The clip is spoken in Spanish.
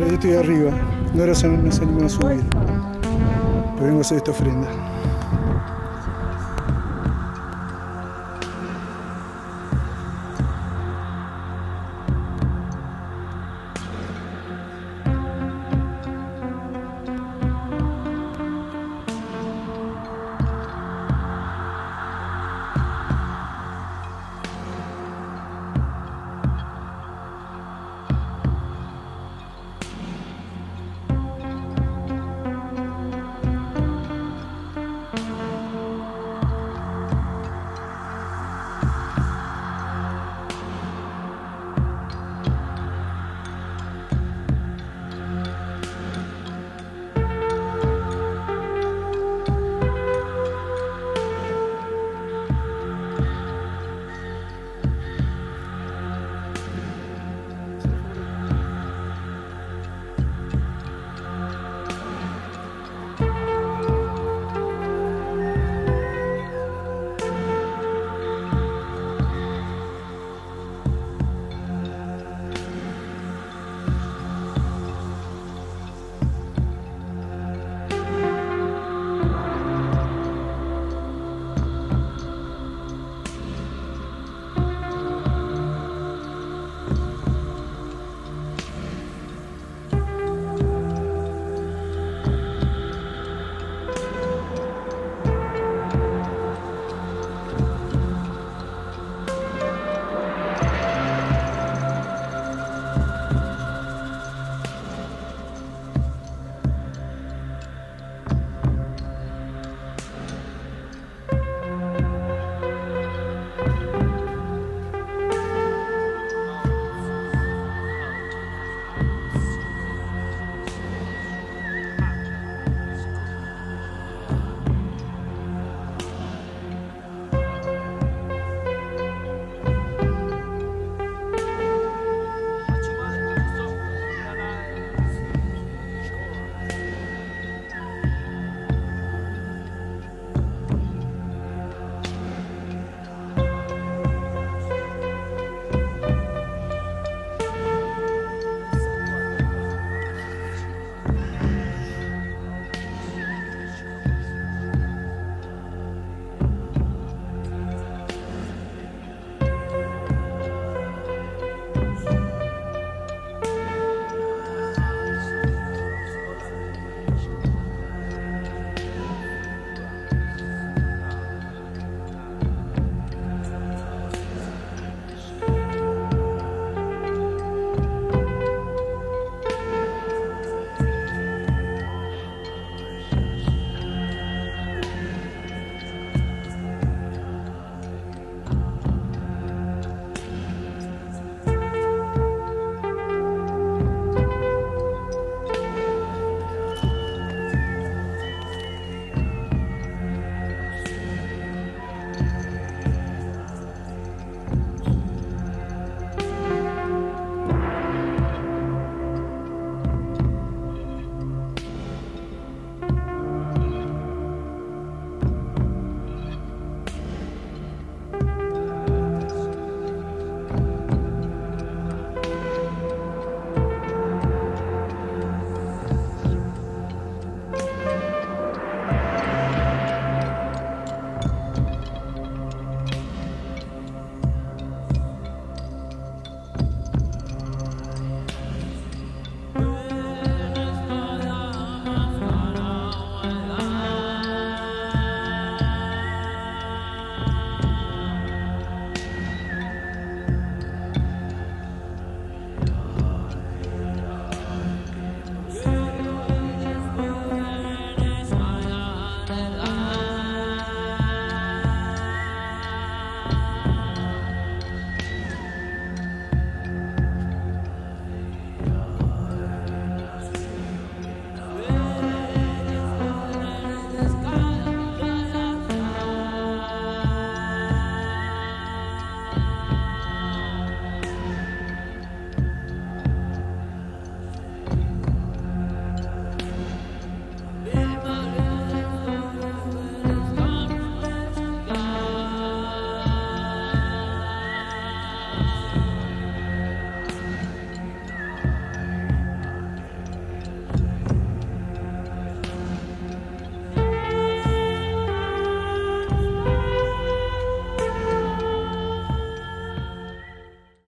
Yo estoy arriba, no ahora se, no se a subir. Pero vengo a hacer esta ofrenda.